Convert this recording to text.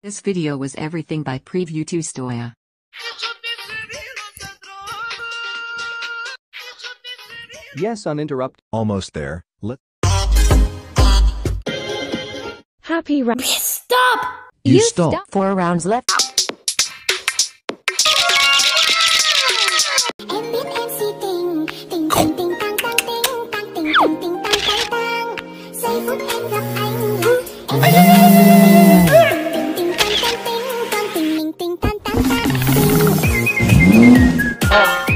This video was everything by Preview to Stoya. Yes, uninterrupt. Almost there. Let Happy round. Stop! you, stop. Four rounds left. Em Oh.